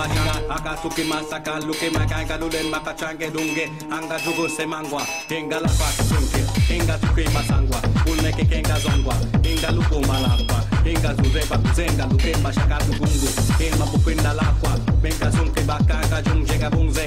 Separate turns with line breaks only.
dunge mahina akasuki masaka luke makanga lulen makachange dunge anga jugo semangwa inga la pasunke inga tuke masangwa ulneke kenga zongwa inga luko malakwa inga zureba kuzenga luke mashaka tukungu inga pupinda lakwa benga sunke bakanga jungjenga bunze